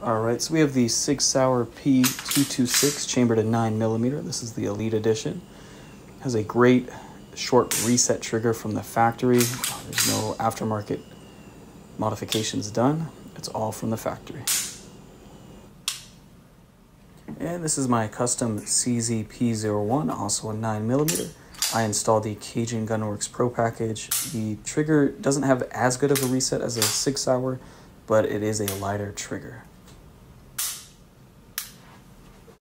All right, so we have the Sig Sauer P226 chambered in 9mm. This is the Elite Edition. It Has a great short reset trigger from the factory. There's no aftermarket modifications done. It's all from the factory. And this is my custom CZP01, also a 9mm. I installed the Cajun Gunworks Pro package. The trigger doesn't have as good of a reset as a Sig Sauer, but it is a lighter trigger.